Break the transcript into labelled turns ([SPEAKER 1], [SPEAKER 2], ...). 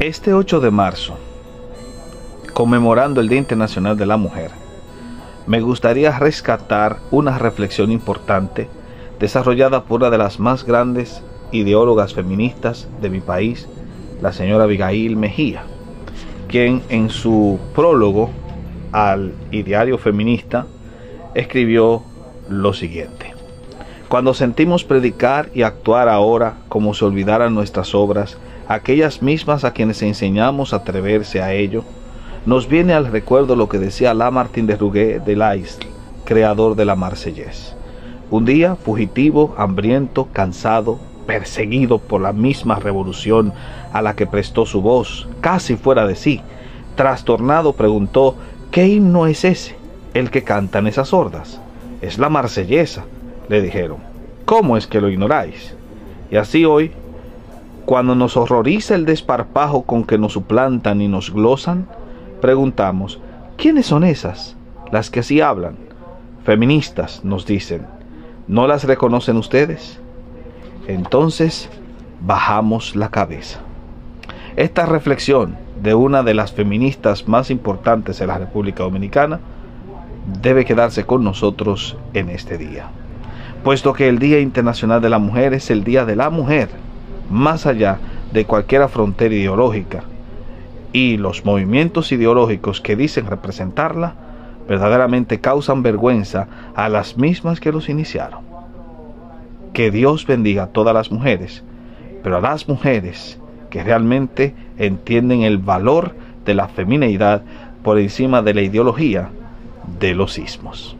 [SPEAKER 1] Este 8 de marzo, conmemorando el Día Internacional de la Mujer, me gustaría rescatar una reflexión importante desarrollada por una de las más grandes ideólogas feministas de mi país, la señora Abigail Mejía, quien en su prólogo al ideario feminista escribió lo siguiente. Cuando sentimos predicar y actuar ahora como si olvidaran nuestras obras, aquellas mismas a quienes enseñamos a atreverse a ello, nos viene al recuerdo lo que decía Lamartine de Rouget de Lais, creador de la Marsellés. Un día, fugitivo, hambriento, cansado, perseguido por la misma revolución a la que prestó su voz, casi fuera de sí, trastornado preguntó, ¿qué himno es ese? El que cantan esas sordas. Es la marsellesa, le dijeron. ¿Cómo es que lo ignoráis? Y así hoy, cuando nos horroriza el desparpajo con que nos suplantan y nos glosan, preguntamos, ¿quiénes son esas? Las que así hablan. Feministas, nos dicen. ¿No las reconocen ustedes? Entonces, bajamos la cabeza. Esta reflexión de una de las feministas más importantes de la República Dominicana debe quedarse con nosotros en este día, puesto que el Día Internacional de la Mujer es el Día de la Mujer, más allá de cualquier frontera ideológica, y los movimientos ideológicos que dicen representarla verdaderamente causan vergüenza a las mismas que los iniciaron. Que Dios bendiga a todas las mujeres, pero a las mujeres que realmente entienden el valor de la femineidad por encima de la ideología de los sismos.